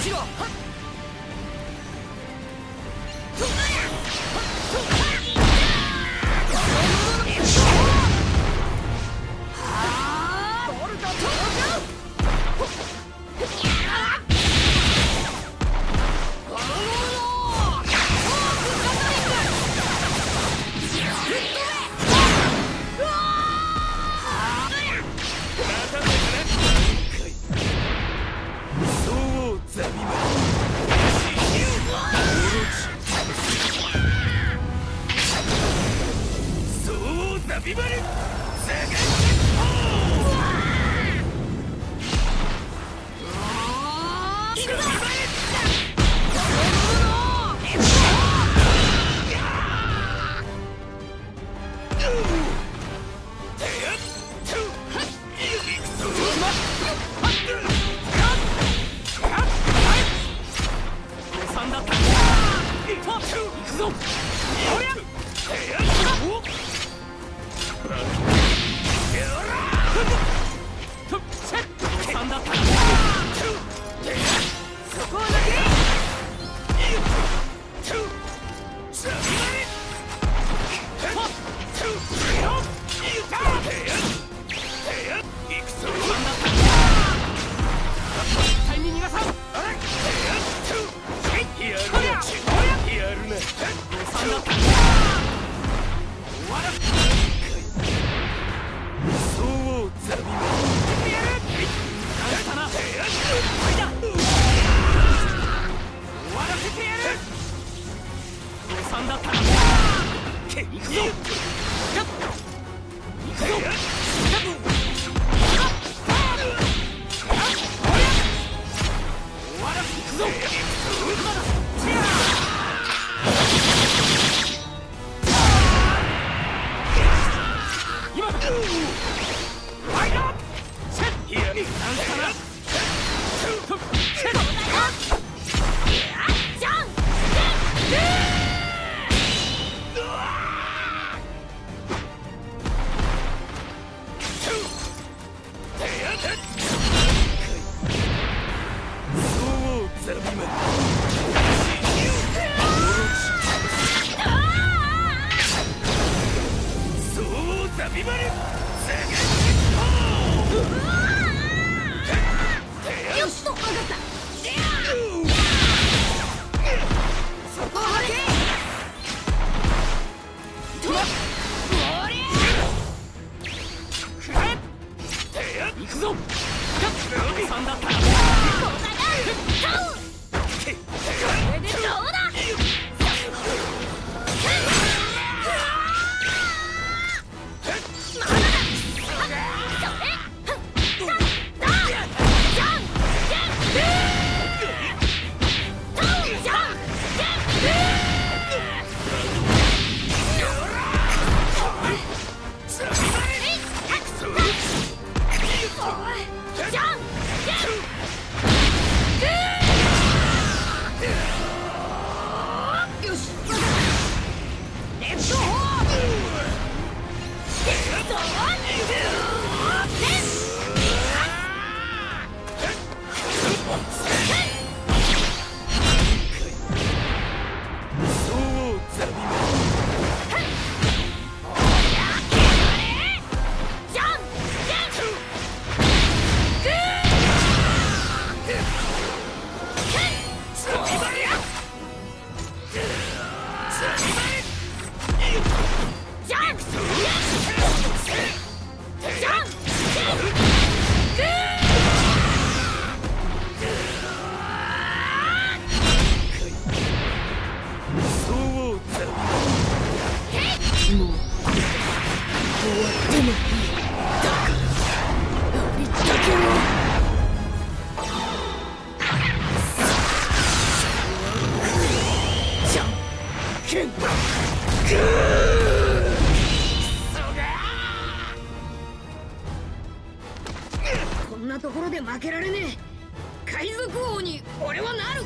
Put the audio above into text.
しろ。ビバルくぞ番だったなけくぞ。くぞ。終わらくぞ It's the horn! It's the horn! ってもいいだからありけこんなところで負けられねえ。海賊王に俺はなる。